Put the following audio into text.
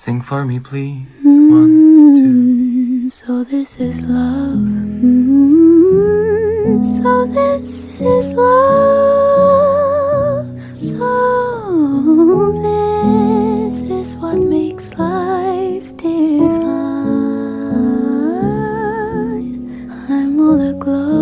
Sing for me, please. One, two. Mm, so this is love. Mm, so this is love. So this is what makes life divine. I'm all aglow.